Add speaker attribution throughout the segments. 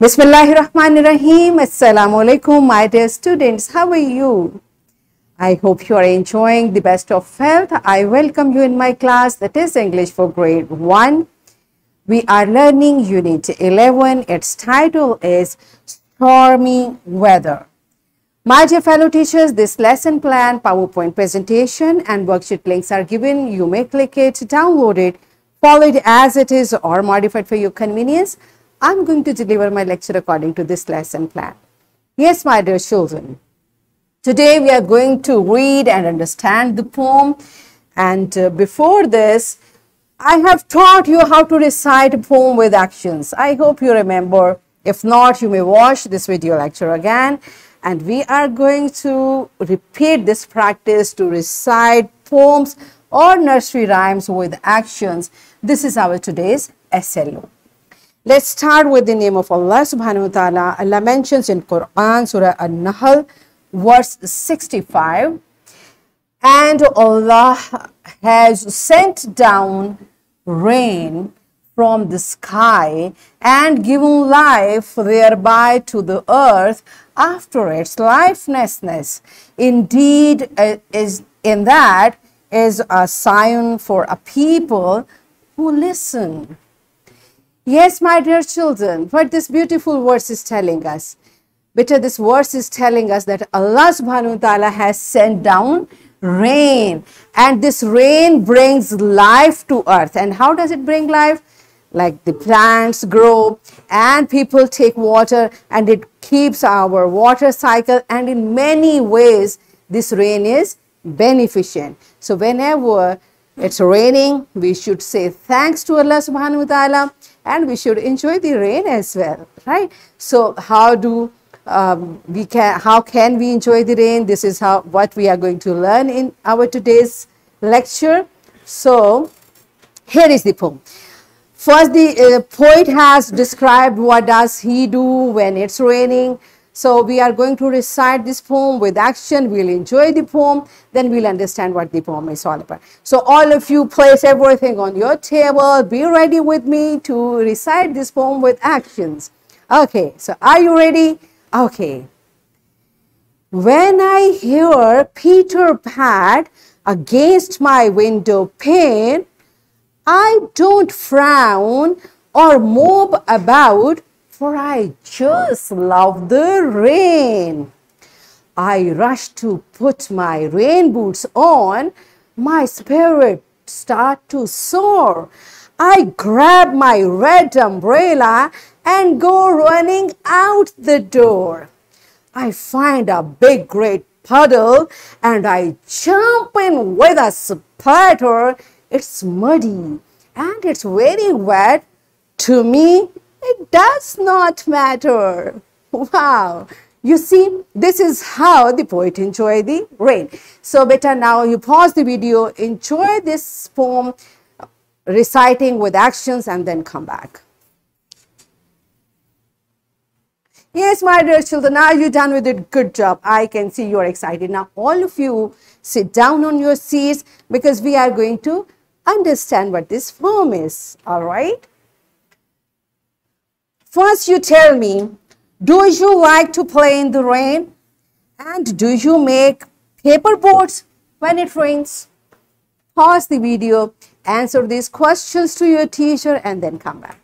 Speaker 1: Bismillahirrahmanirrahim. Assalamu alaikum, my dear students. How are you? I hope you are enjoying the best of health. I welcome you in my class that is English for grade 1. We are learning unit 11. Its title is Stormy Weather. My dear fellow teachers, this lesson plan, PowerPoint presentation and worksheet links are given. You may click it, download it, follow it as it is or modify it for your convenience. I'm going to deliver my lecture according to this lesson plan. Yes, my dear children. Today we are going to read and understand the poem. And uh, before this, I have taught you how to recite a poem with actions. I hope you remember. If not, you may watch this video lecture again. And we are going to repeat this practice to recite poems or nursery rhymes with actions. This is our today's SLO. Let's start with the name of Allah subhanahu wa ta'ala. Allah mentions in Quran, Surah An-Nahl, verse 65. And Allah has sent down rain from the sky and given life thereby to the earth after its lifelessness. Indeed, uh, is in that is a sign for a people who listen. Yes, my dear children, what this beautiful verse is telling us. Better, this verse is telling us that Allah subhanahu wa ta'ala has sent down rain and this rain brings life to earth. And how does it bring life? Like the plants grow and people take water and it keeps our water cycle and in many ways this rain is beneficent. So whenever it's raining, we should say thanks to Allah subhanahu wa ta'ala and we should enjoy the rain as well, right? So how do um, we can, how can we enjoy the rain? This is how, what we are going to learn in our today's lecture. So here is the poem. First, the uh, poet has described what does he do when it's raining. So we are going to recite this poem with action. We'll enjoy the poem. Then we'll understand what the poem is all about. So all of you place everything on your table. Be ready with me to recite this poem with actions. Okay, so are you ready? Okay. When I hear Peter pat against my window pane, I don't frown or mope about for I just love the rain. I rush to put my rain boots on, my spirit start to soar. I grab my red umbrella and go running out the door. I find a big great puddle and I jump in with a splatter. It's muddy and it's very wet. To me, it does not matter. Wow. You see, this is how the poet enjoy the rain. So better now you pause the video, enjoy this poem, reciting with actions and then come back. Yes, my dear children, are you done with it? Good job. I can see you are excited. Now, all of you sit down on your seats because we are going to understand what this poem is. All right? First, you tell me, do you like to play in the rain? And do you make paper boats when it rains? Pause the video, answer these questions to your teacher, and then come back.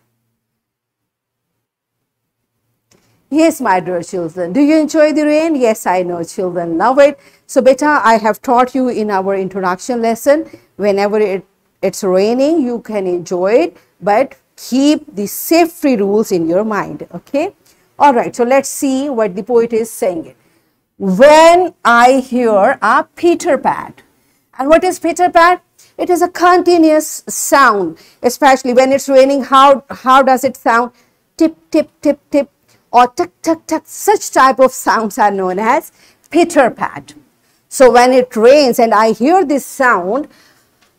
Speaker 1: Yes, my dear children. Do you enjoy the rain? Yes, I know children love it. So, beta, I have taught you in our introduction lesson, whenever it, it's raining, you can enjoy it, but keep the safety rules in your mind okay? All right so let's see what the poet is saying. When i hear a peter pat and what is peter pat it is a continuous sound especially when it's raining how how does it sound? Tip tip tip tip or tuck tuck tuck such type of sounds are known as peter pat so when it rains and i hear this sound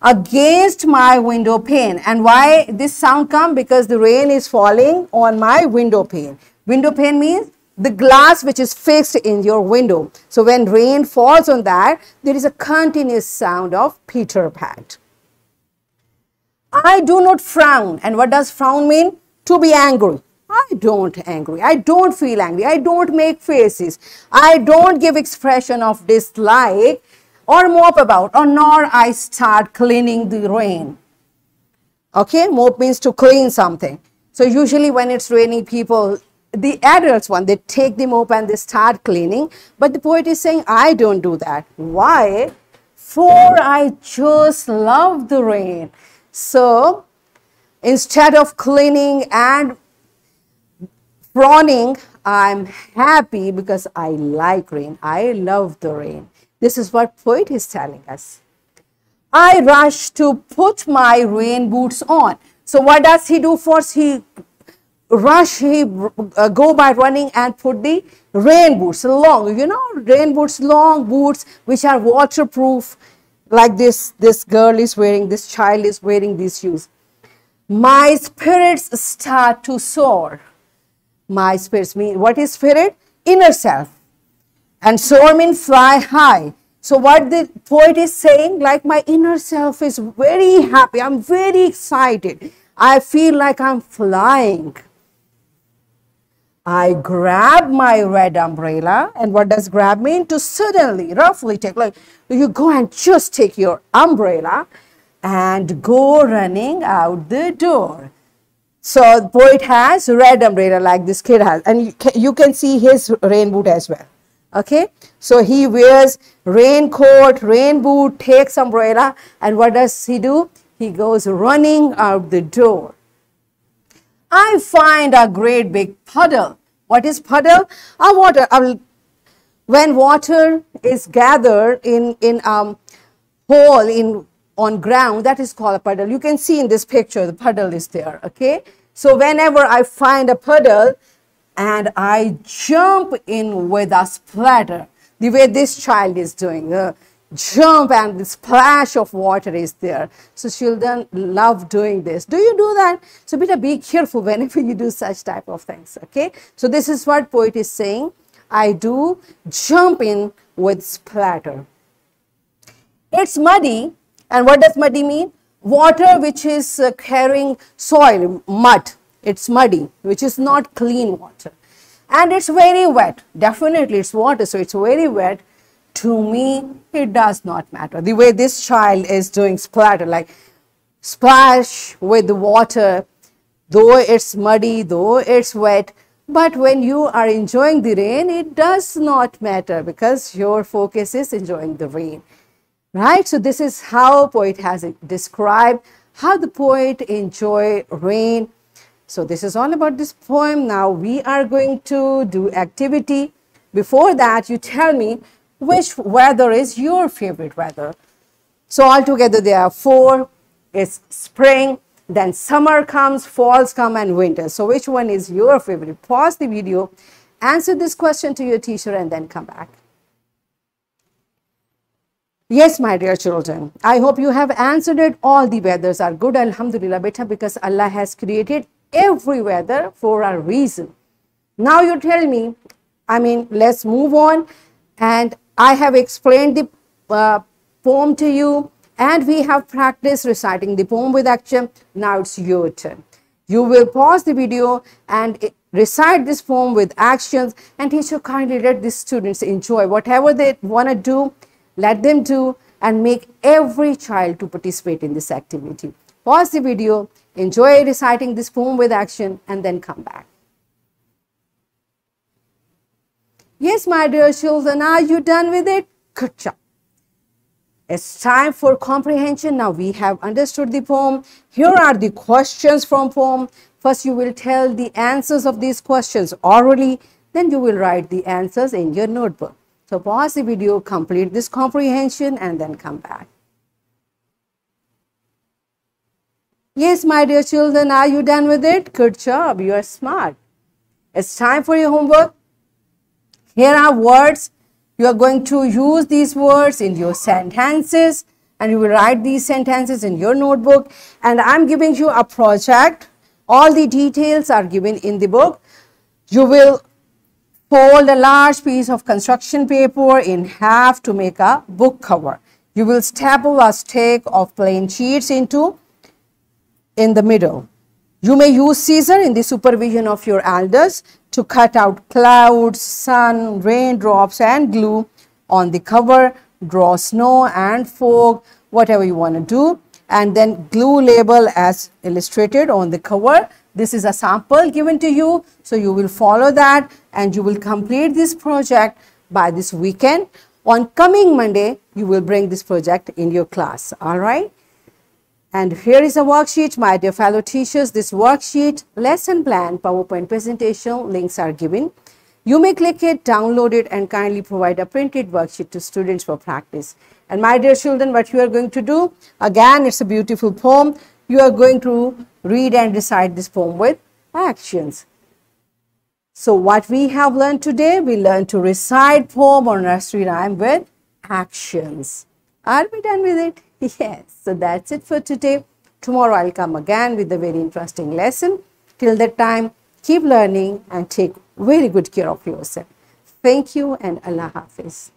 Speaker 1: against my window pane. And why this sound come? Because the rain is falling on my window pane. Window pane means the glass which is fixed in your window. So when rain falls on that, there is a continuous sound of Peter Pat. I do not frown. And what does frown mean? To be angry. I don't angry. I don't feel angry. I don't make faces. I don't give expression of dislike or mop about or nor I start cleaning the rain. Okay, mop means to clean something. So usually when it's raining, people, the adults one, they take the mop and they start cleaning. But the poet is saying, I don't do that. Why? For I just love the rain. So instead of cleaning and frowning, I'm happy because I like rain. I love the rain. This is what poet is telling us. I rush to put my rain boots on. So what does he do first? He rush, he uh, go by running and put the rain boots, long, you know, rain boots, long boots, which are waterproof, like this, this girl is wearing, this child is wearing these shoes. My spirits start to soar my spirits mean what is spirit inner self and soar means fly high so what the poet is saying like my inner self is very happy i'm very excited i feel like i'm flying I grab my red umbrella. And what does grab mean? To suddenly, roughly take, like you go and just take your umbrella and go running out the door. So the poet has red umbrella like this kid has and you can see his rain boot as well. Okay. So he wears raincoat, rain boot, takes umbrella and what does he do? He goes running out the door. I find a great big puddle. What is puddle? A water. A, when water is gathered in, in um, hole in on ground, that is called a puddle. You can see in this picture, the puddle is there, okay? So whenever I find a puddle and I jump in with a splatter, the way this child is doing, uh, jump and the splash of water is there. So children love doing this. Do you do that? So better be careful whenever you do such type of things, okay? So this is what poet is saying. I do jump in with splatter. It's muddy, and what does muddy mean? Water which is uh, carrying soil, mud, it's muddy, which is not clean water. And it's very wet. Definitely it's water, so it's very wet. To me, it does not matter. The way this child is doing splatter, like splash with the water, though it's muddy, though it's wet, but when you are enjoying the rain, it does not matter because your focus is enjoying the rain right? So this is how poet has described how the poet enjoy rain. So this is all about this poem. Now we are going to do activity. Before that, you tell me which weather is your favorite weather. So altogether there are four. It's spring, then summer comes, falls come and winter. So which one is your favorite? Pause the video, answer this question to your teacher and then come back. Yes, my dear children, I hope you have answered it. All the weathers are good, Alhamdulillah, beta, because Allah has created every weather for a reason. Now you tell me, I mean, let's move on. And I have explained the uh, poem to you, and we have practiced reciting the poem with action. Now it's your turn. You will pause the video and recite this poem with actions, and teacher kindly let the students enjoy whatever they want to do let them do and make every child to participate in this activity. Pause the video, enjoy reciting this poem with action and then come back. Yes, my dear children, are you done with it? Good job. It's time for comprehension. Now we have understood the poem. Here are the questions from poem. First, you will tell the answers of these questions orally. Then you will write the answers in your notebook. So pause the video, complete this comprehension and then come back. Yes, my dear children, are you done with it? Good job, you are smart. It's time for your homework. Here are words. You are going to use these words in your sentences and you will write these sentences in your notebook. And I'm giving you a project. All the details are given in the book. You will Fold a large piece of construction paper in half to make a book cover. You will staple a stack of plain sheets into in the middle. You may use scissor in the supervision of your elders to cut out clouds, sun, raindrops and glue on the cover, draw snow and fog, whatever you want to do and then glue label as illustrated on the cover. This is a sample given to you. So, you will follow that and you will complete this project by this weekend. On coming Monday, you will bring this project in your class. All right. And here is a worksheet, my dear fellow teachers. This worksheet, lesson plan, PowerPoint presentation, links are given. You may click it, download it and kindly provide a printed worksheet to students for practice. And my dear children, what you are going to do, again, it's a beautiful poem. You are going to read and recite this poem with actions. So what we have learned today, we learned to recite poem or nursery rhyme with actions. Are we done with it? Yes. So that's it for today. Tomorrow I'll come again with a very interesting lesson. Till that time, keep learning and take very good care of yourself. Thank you and Allah Hafiz.